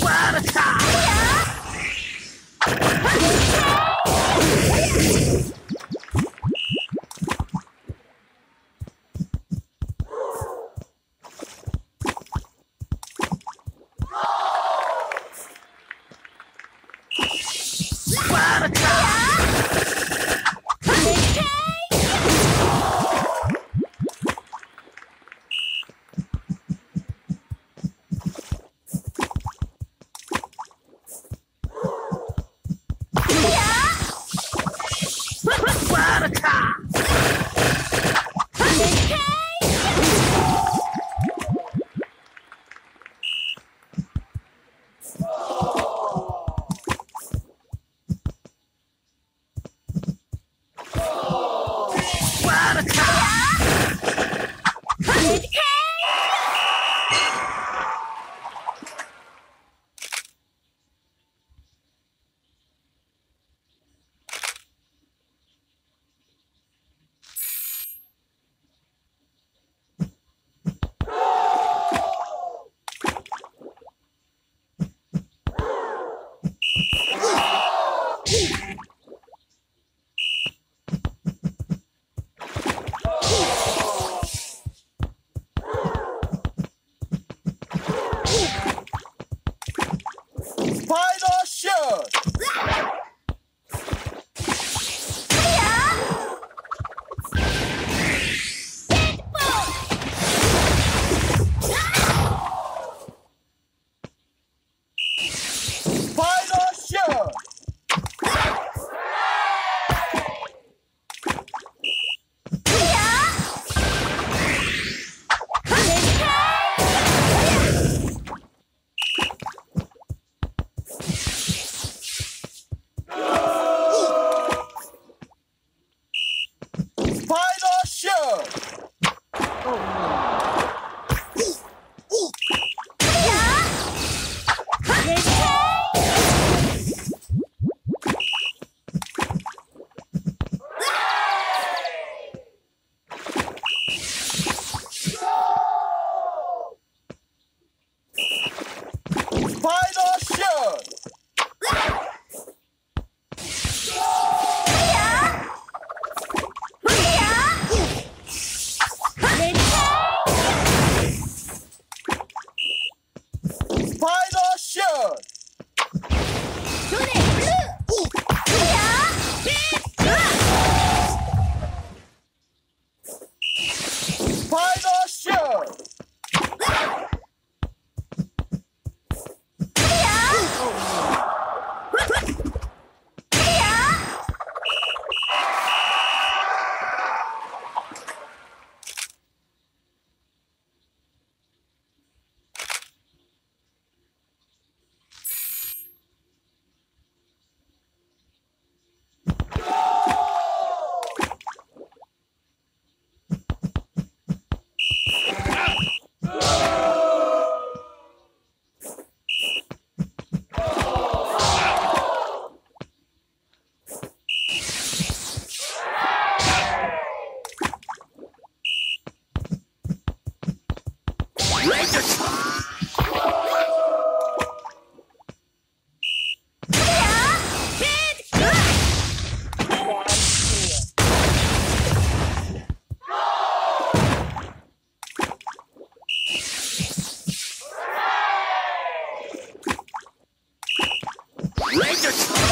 Sparta! what I time. Ranger!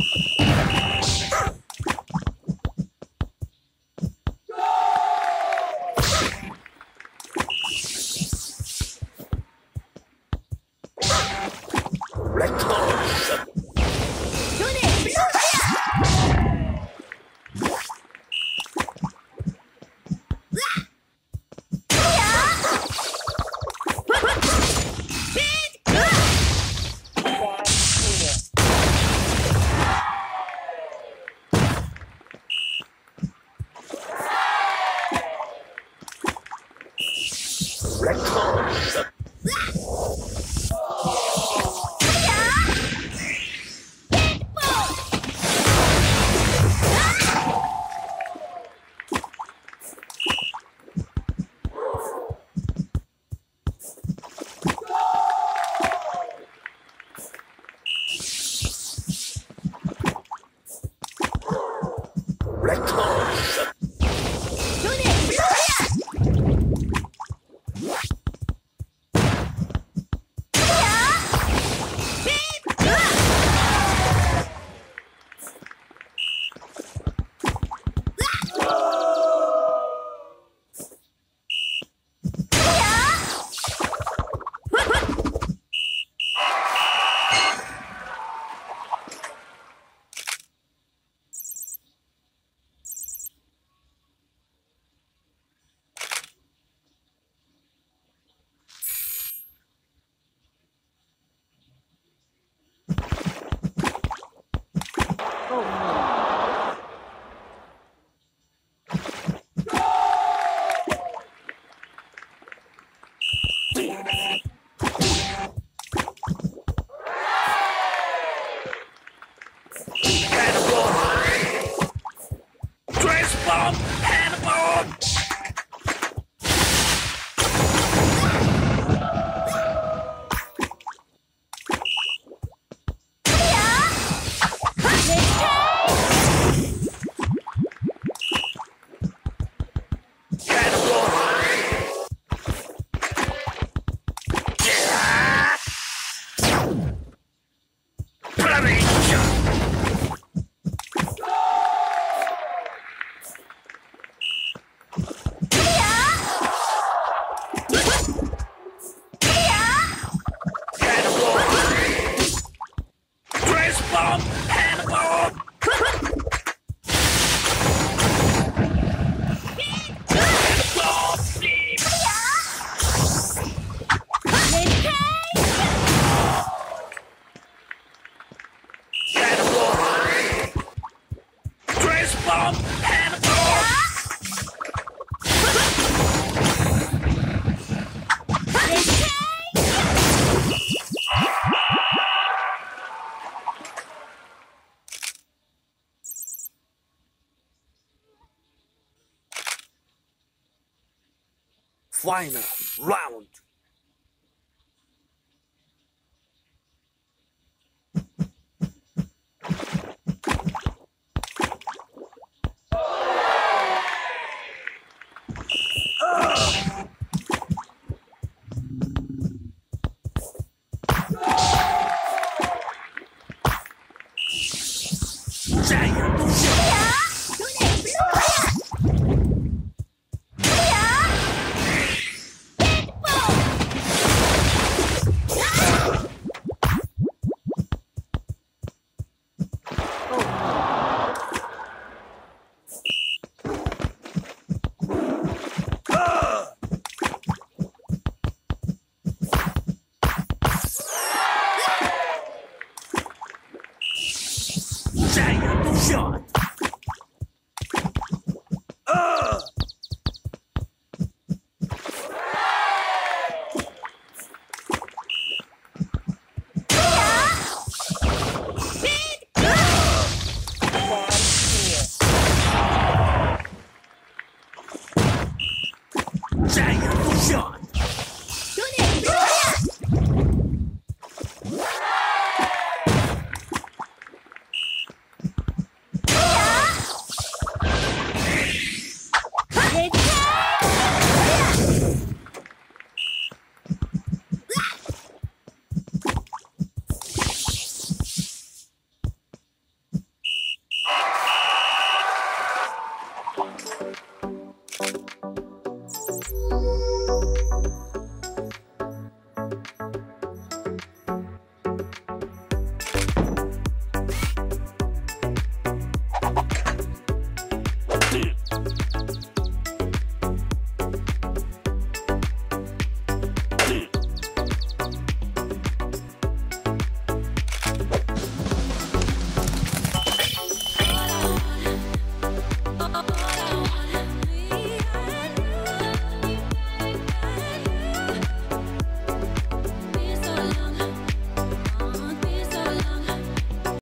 you Oh. Final round. you